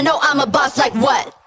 I know I'm a boss like what?